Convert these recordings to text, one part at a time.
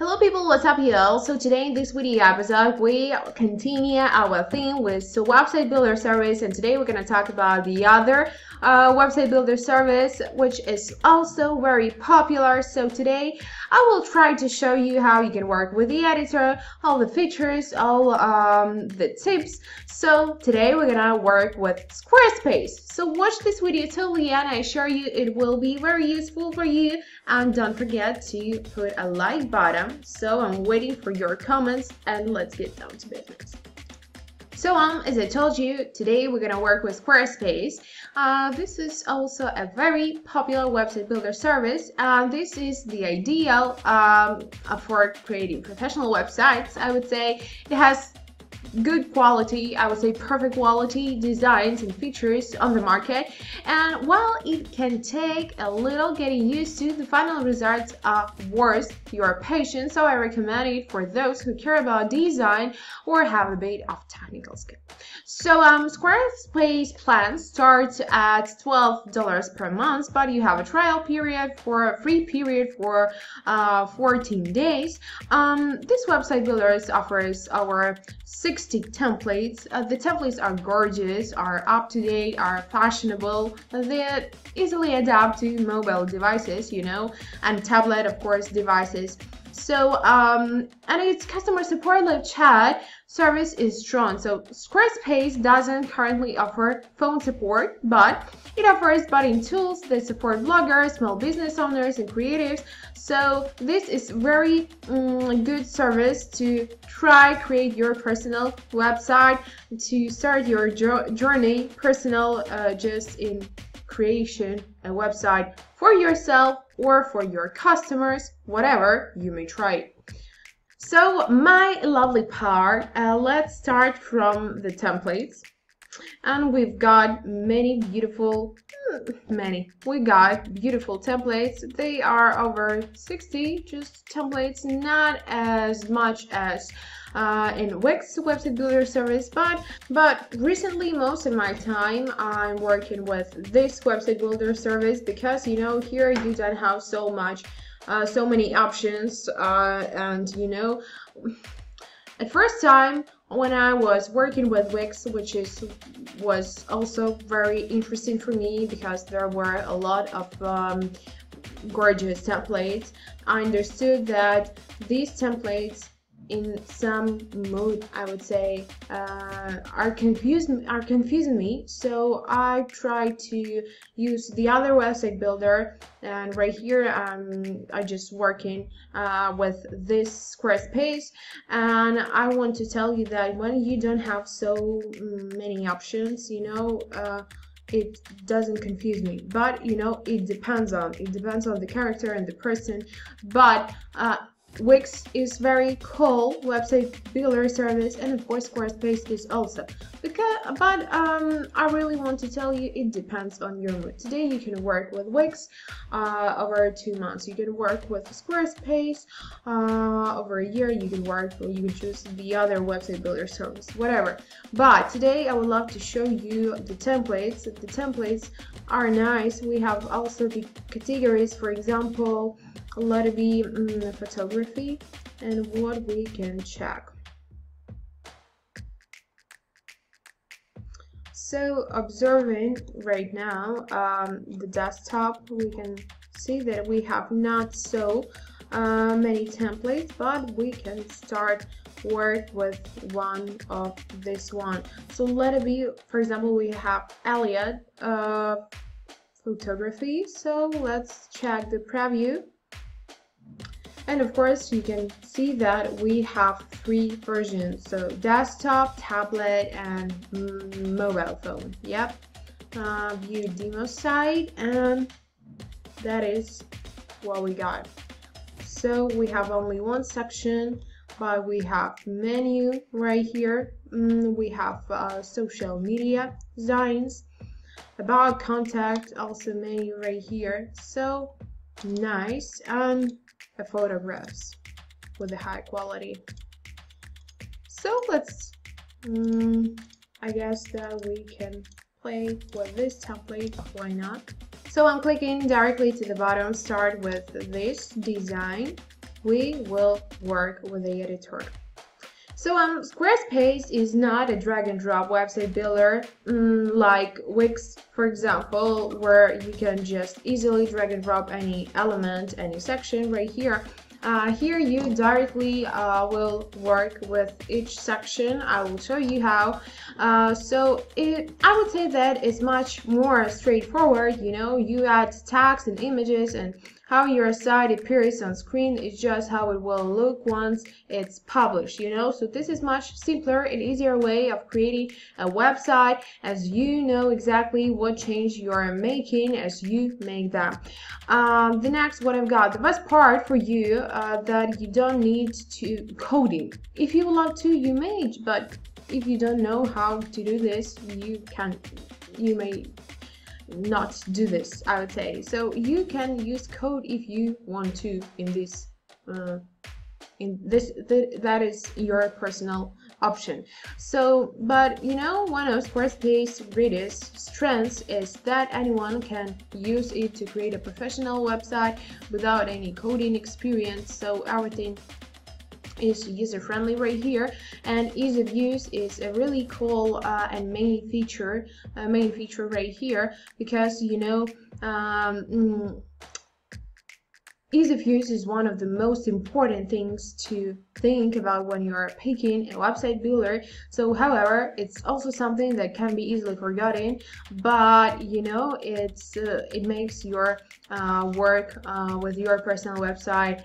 Hello people, what's up y'all? So today in this video episode we continue our theme with website builder service and today we're gonna talk about the other uh, website builder service which is also very popular. So today I will try to show you how you can work with the editor, all the features, all um, the tips. So today we're gonna work with Squarespace. So watch this video till the end. I assure you it will be very useful for you and don't forget to put a like button so I'm waiting for your comments and let's get down to business. So um, as I told you, today we're gonna work with Squarespace. Uh, this is also a very popular website builder service and this is the ideal um, for creating professional websites. I would say it has good quality, I would say perfect quality designs and features on the market. And while it can take a little getting used to, the final results are worth your patience. So I recommend it for those who care about design or have a bit of technical skill. So um, Squarespace plans start at $12 per month, but you have a trial period for a free period for uh, 14 days. Um, this website builders offers our 60 templates. Uh, the templates are gorgeous, are up to date, are fashionable. they're easily adapt to mobile devices, you know, and tablet, of course, devices. So, um, and its customer support live chat service is strong. So Squarespace doesn't currently offer phone support, but it offers budding tools that support bloggers, small business owners, and creatives. So this is very um, good service to try create your personal website, to start your journey, personal, uh, just in creation a website for yourself or for your customers, whatever you may try. So my lovely part, uh, let's start from the templates. And we've got many beautiful, hmm, many, we got beautiful templates. They are over 60, just templates, not as much as uh, in Wix website builder service, but but recently most of my time I'm working with this website builder service because you know here you don't have so much uh, so many options uh, and you know at first time when I was working with Wix which is was also very interesting for me because there were a lot of um, gorgeous templates I understood that these templates in some mode I would say uh, are confusing are confusing me. So I try to use the other website builder and right here um, I just working uh, with this Squarespace. And I want to tell you that when you don't have so many options you know uh, it doesn't confuse me. But you know it depends on it depends on the character and the person. But uh, Wix is very cool website builder service and of course Squarespace is also. Because, but um, I really want to tell you it depends on your mood. Today you can work with Wix uh, over two months. You can work with Squarespace uh, over a year. You can work or you can choose the other website builder service, whatever. But today I would love to show you the templates. The templates are nice. We have also the categories, for example, let it be photography and what we can check. So observing right now um, the desktop, we can see that we have not so uh, many templates, but we can start work with one of this one. So let it be, for example, we have Elliot uh, photography. So let's check the preview. And of course, you can see that we have three versions. So desktop, tablet, and mobile phone. Yep. Uh, view demo site, and that is what we got. So we have only one section, but we have menu right here. Mm, we have uh, social media, designs, about contact, also menu right here. So nice. And photographs with a high quality. So let's, um, I guess that we can play with this template, why not? So I'm clicking directly to the bottom, start with this design we will work with the editor. So um, Squarespace is not a drag and drop website builder mm, like Wix, for example, where you can just easily drag and drop any element, any section right here. Uh, here you directly uh, will work with each section. I will show you how. Uh, so it, I would say that it's much more straightforward. You know, you add tags and images and how your site appears on screen is just how it will look once it's published, you know? So this is much simpler and easier way of creating a website as you know exactly what change you are making as you make them. Um, the next what I've got, the best part for you uh, that you don't need to coding. If you like to, you may, but if you don't know how to do this, you can, you may not do this i would say. So you can use code if you want to in this uh, in this th that is your personal option. So but you know one of squarespace greatest strengths is that anyone can use it to create a professional website without any coding experience. So everything is user friendly right here and ease of use is a really cool uh, and main feature uh, main feature right here because you know um, mm, Ease of use is one of the most important things to think about when you are picking a website builder. So, however, it's also something that can be easily forgotten, but you know, it's uh, it makes your uh, work uh, with your personal website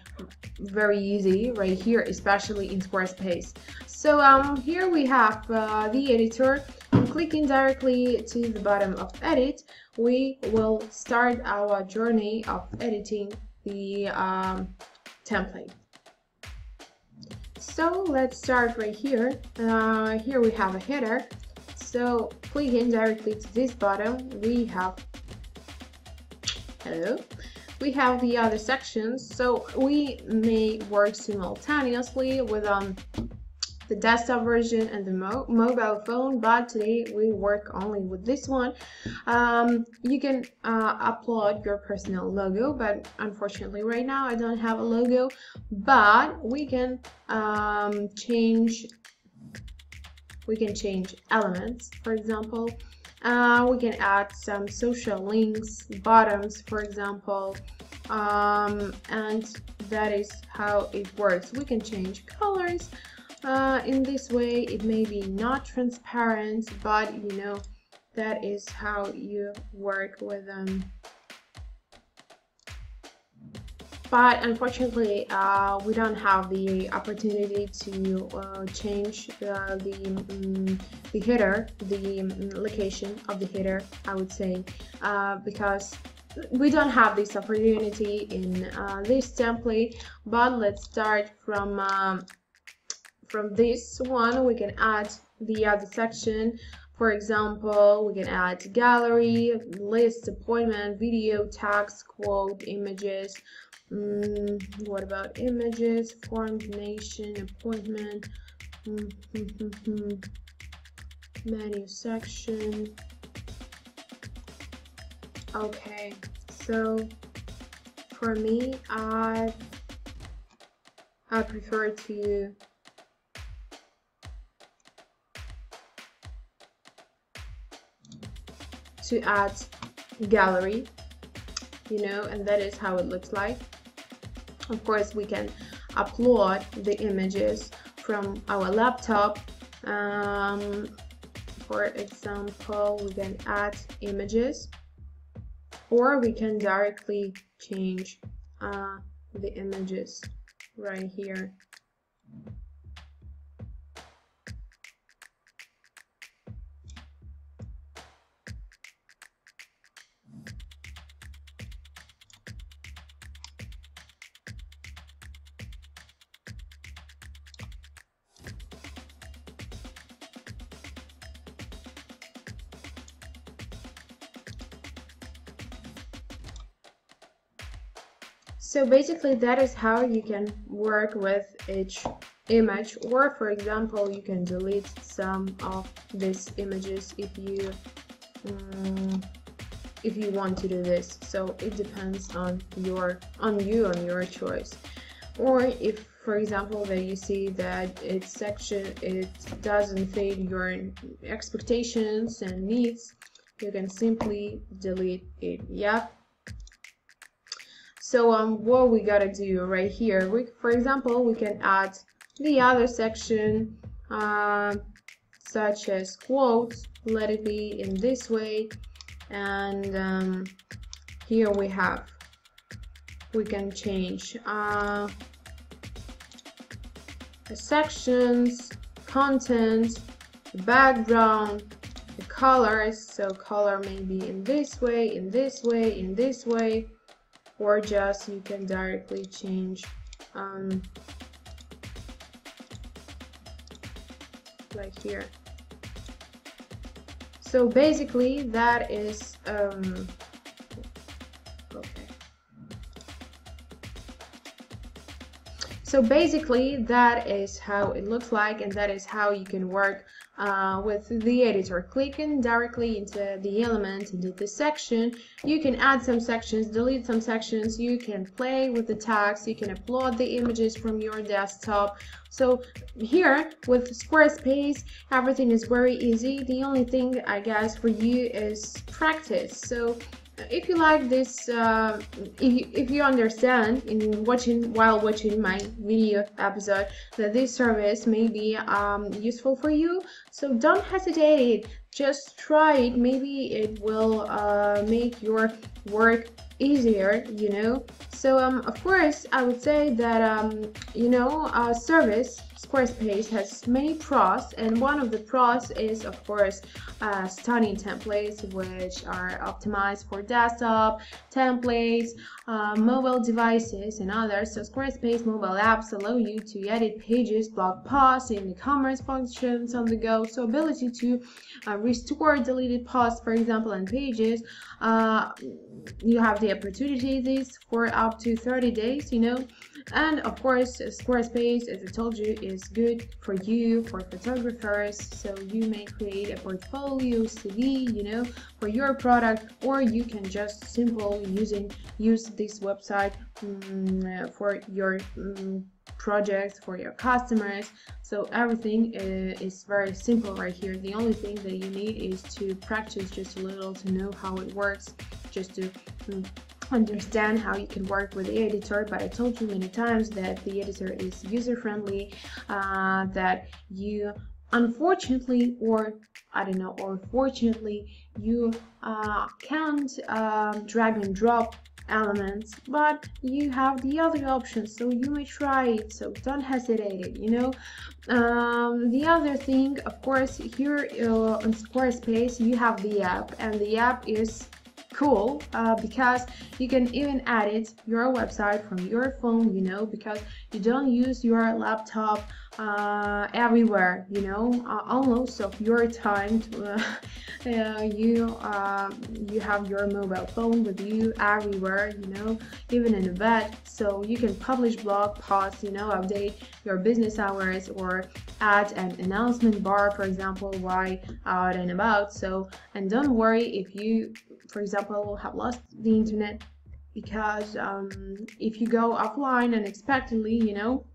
very easy right here, especially in Squarespace. So, um, here we have uh, the editor. Clicking directly to the bottom of edit, we will start our journey of editing the um, template. So let's start right here. Uh, here we have a header. So clicking directly to this button, we have hello. We have the other sections. So we may work simultaneously with um, the desktop version and the mo mobile phone but today we work only with this one. Um, you can uh, upload your personal logo but unfortunately right now I don't have a logo but we can um, change we can change elements. For example uh, we can add some social links bottoms for example um, and that is how it works. We can change colors uh, in this way it may be not transparent but you know that is how you work with them but unfortunately uh, we don't have the opportunity to uh, change uh, the um, the header the um, location of the header I would say uh, because we don't have this opportunity in uh, this template but let's start from um, from this one we can add the other section. For example we can add gallery list appointment video tags quote images. Mm, what about images? Form nation appointment menu section. Okay so for me I I prefer to to add gallery you know and that is how it looks like. Of course we can upload the images from our laptop. Um, for example we can add images or we can directly change uh, the images right here So basically that is how you can work with each image. Or for example you can delete some of these images if you um, if you want to do this. So it depends on your on you on your choice. Or if for example that you see that its section it doesn't fit your expectations and needs you can simply delete it. Yeah so um what we gotta do right here we for example we can add the other section uh, such as quotes let it be in this way and um, here we have we can change uh, the sections content the background the colors. So color maybe in this way in this way in this way or just you can directly change um, like here. So basically that is um, so basically that is how it looks like and that is how you can work uh, with the editor. Clicking directly into the element, into the section, you can add some sections, delete some sections, you can play with the tags, you can upload the images from your desktop. So here with Squarespace, everything is very easy. The only thing I guess for you is practice. So if you like this uh, if, you, if you understand in watching while watching my video episode that this service may be um, useful for you so don't hesitate. Just try it. Maybe it will uh, make your work easier you know? So um, of course I would say that um, you know a service Squarespace has many pros and one of the pros is of course uh, stunning templates which are optimized for desktop templates uh, mobile devices and others. So Squarespace mobile apps allow you to edit pages blog posts and e-commerce functions on the go. So ability to uh, restore deleted posts for example and pages uh, you have the opportunity this for up to 30 days you know? And of course Squarespace as I told you is good for you for photographers. So you may create a portfolio CV you know for your product or you can just simple using use this website um, for your um, projects for your customers. So everything uh, is very simple right here. The only thing that you need is to practice just a little to know how it works just to um, understand how you can work with the editor but I told you many times that the editor is user-friendly uh, that you unfortunately or I don't know or fortunately you uh, can't um, drag and drop elements but you have the other options so you may try it so don't hesitate it you know? Um, the other thing of course here uh, on Squarespace you have the app and the app is cool uh, because you can even edit your website from your phone you know because you don't use your laptop uh, everywhere you know? Uh, almost of your time to, uh, you um, you have your mobile phone with you everywhere you know? Even in a bed so you can publish blog posts you know update your business hours or add an announcement bar for example why out and about. So and don't worry if you for example have lost the internet because um, if you go offline unexpectedly you know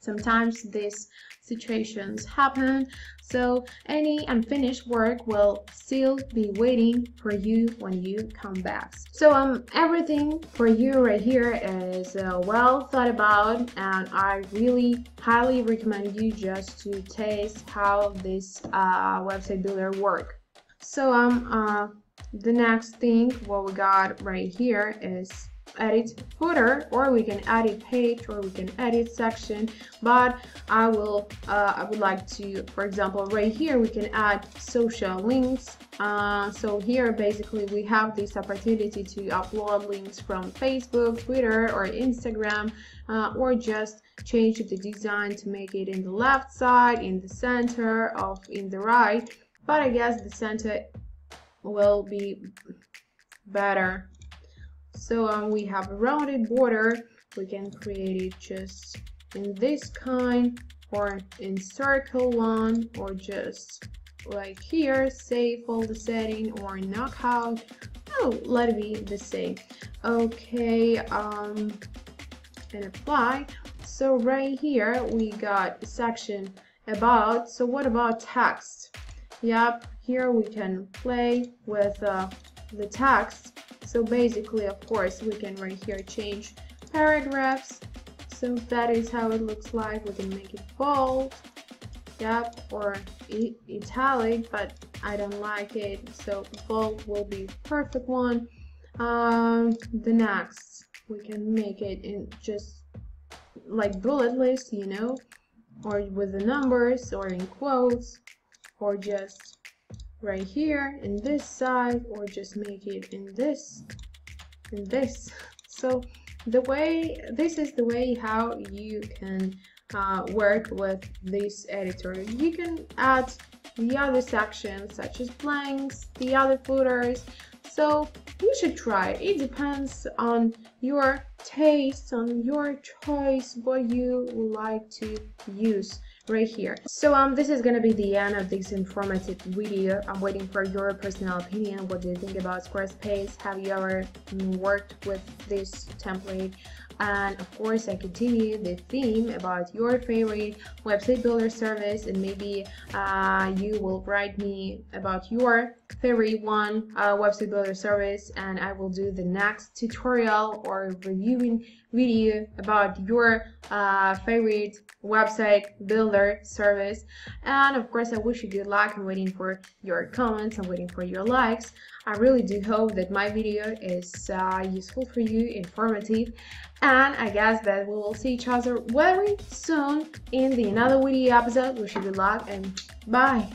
sometimes these situations happen. So any unfinished work will still be waiting for you when you come back. So um everything for you right here is uh, well thought about and i really highly recommend you just to taste how this uh, website builder work. So um uh, the next thing what we got right here is edit footer or we can edit page or we can edit section. But I will uh, I would like to for example right here we can add social links. Uh, so here basically we have this opportunity to upload links from Facebook Twitter or Instagram uh, or just change the design to make it in the left side in the center of in the right. But I guess the center will be better so um, we have a rounded border we can create it just in this kind or in circle one or just like here save all the setting or knockout oh let it be the same okay um and apply. So right here we got section about. So what about text? Yep, here we can play with uh, the text. So basically, of course, we can right here change paragraphs. So that is how it looks like. We can make it bold, yep, or italic, but I don't like it. So bold will be perfect one. Um, the next, we can make it in just like bullet list, you know, or with the numbers or in quotes or just right here in this side or just make it in this in this. So the way this is the way how you can uh, work with this editor. You can add the other sections such as blanks the other footers. So you should try. It. Depends on your taste, on your choice, what you would like to use right here. So um, this is gonna be the end of this informative video. I'm waiting for your personal opinion. What do you think about Squarespace? Have you ever worked with this template? And of course I continue the theme about your favorite website builder service and maybe uh, you will write me about your favorite one uh, website builder service and I will do the next tutorial or reviewing video about your uh, favorite website builder service. And of course I wish you good luck. I'm waiting for your comments. I'm waiting for your likes I really do hope that my video is uh, useful for you informative and I guess that we will see each other very soon in the another video episode. Wish you good luck and bye